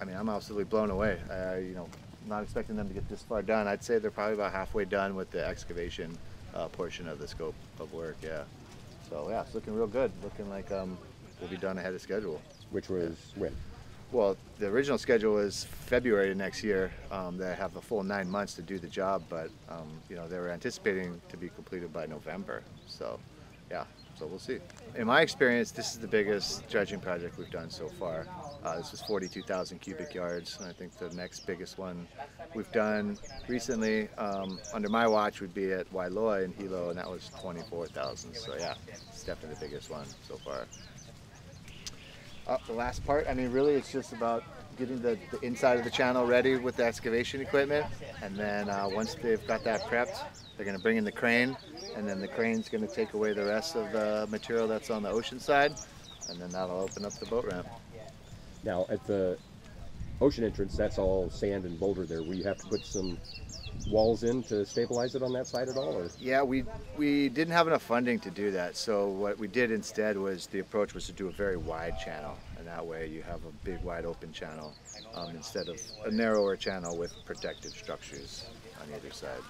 I mean, I'm absolutely blown away. Uh, you know, not expecting them to get this far done. I'd say they're probably about halfway done with the excavation uh, portion of the scope of work. Yeah. So yeah, it's looking real good. Looking like um, we'll be done ahead of schedule. Which was when? Well, the original schedule was February next year. Um, they have a full nine months to do the job, but um, you know they were anticipating to be completed by November. So, yeah. So we'll see. In my experience, this is the biggest dredging project we've done so far. Uh, this was 42,000 cubic yards, and I think the next biggest one we've done recently um, under my watch would be at Wailoa in Hilo, and that was 24,000. So yeah, it's definitely the biggest one so far. Uh, the last part, I mean, really, it's just about getting the, the, inside of the channel ready with the excavation equipment. And then uh, once they've got that prepped, they're going to bring in the crane. And then the crane's going to take away the rest of the material that's on the ocean side. And then that'll open up the boat ramp. Now, at the ocean entrance, that's all sand and boulder there. Will you have to put some walls in to stabilize it on that side at all? Or? Yeah, we we didn't have enough funding to do that. So what we did instead was the approach was to do a very wide channel, that way you have a big wide open channel um, instead of a narrower channel with protected structures on either side.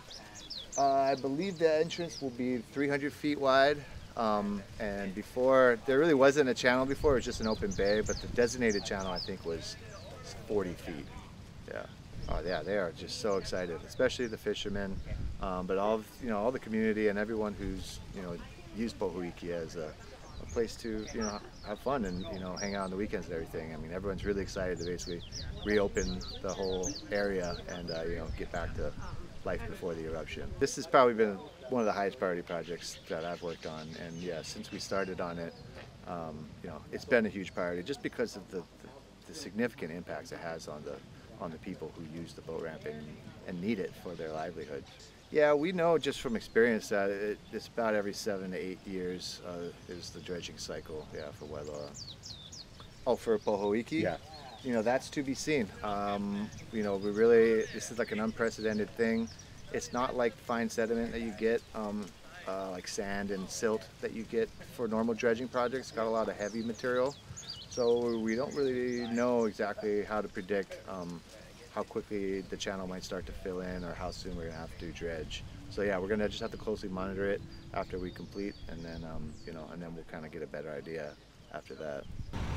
Uh, I believe the entrance will be 300 feet wide. Um, and before, there really wasn't a channel before, it was just an open bay, but the designated channel I think was 40 feet. Yeah. Oh yeah, they are just so excited, especially the fishermen, um, but all of, you know all the community and everyone who's you know used Pohoiki as a, place to you know have fun and you know hang out on the weekends and everything. I mean, everyone's really excited to basically reopen the whole area and uh, you know get back to life before the eruption. This has probably been one of the highest priority projects that I've worked on, and yeah, since we started on it, um, you know, it's been a huge priority just because of the, the, the significant impacts it has on the on the people who use the boat ramp and, and need it for their livelihood. Yeah, we know just from experience that it, it's about every seven to eight years uh, is the dredging cycle, yeah, for Wailoa. Oh, for Pohoiki? Yeah. You know, that's to be seen. Um, you know, we really, this is like an unprecedented thing. It's not like fine sediment that you get, um, uh, like sand and silt that you get for normal dredging projects. It's got a lot of heavy material. So we don't really know exactly how to predict um, how quickly the channel might start to fill in or how soon we're gonna have to dredge. So yeah, we're gonna just have to closely monitor it after we complete and then, um, you know, and then we'll kind of get a better idea after that.